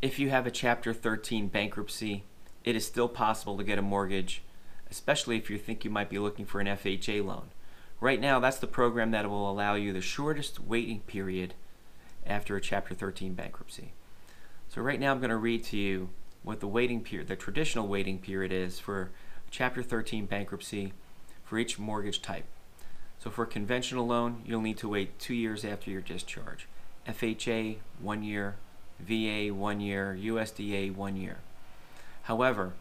if you have a Chapter 13 bankruptcy, it is still possible to get a mortgage, especially if you think you might be looking for an FHA loan. Right now, that's the program that will allow you the shortest waiting period after a Chapter 13 bankruptcy. So right now I'm going to read to you what the waiting period, the traditional waiting period is for Chapter 13 bankruptcy for each mortgage type. So for a conventional loan, you'll need to wait two years after your discharge. FHA, one year. VA, one year. USDA, one year. However,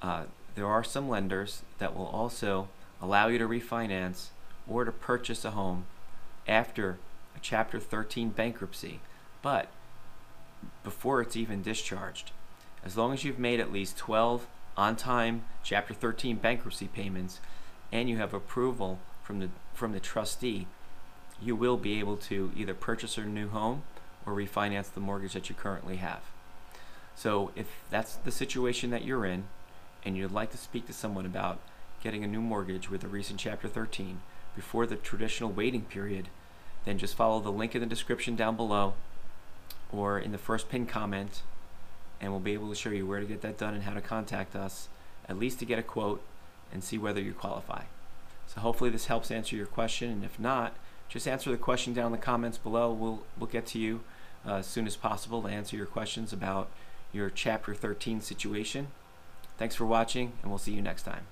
uh, there are some lenders that will also allow you to refinance or to purchase a home after a Chapter 13 bankruptcy, but before it's even discharged. As long as you've made at least 12 on time Chapter 13 bankruptcy payments and you have approval from the, from the trustee, you will be able to either purchase a new home or refinance the mortgage that you currently have. So, if that's the situation that you're in and you'd like to speak to someone about getting a new mortgage with a recent Chapter 13 before the traditional waiting period, then just follow the link in the description down below or in the first pinned comment, and we'll be able to show you where to get that done and how to contact us, at least to get a quote and see whether you qualify. So hopefully this helps answer your question, and if not, just answer the question down in the comments below. We'll, we'll get to you uh, as soon as possible to answer your questions about your Chapter 13 situation. Thanks for watching, and we'll see you next time.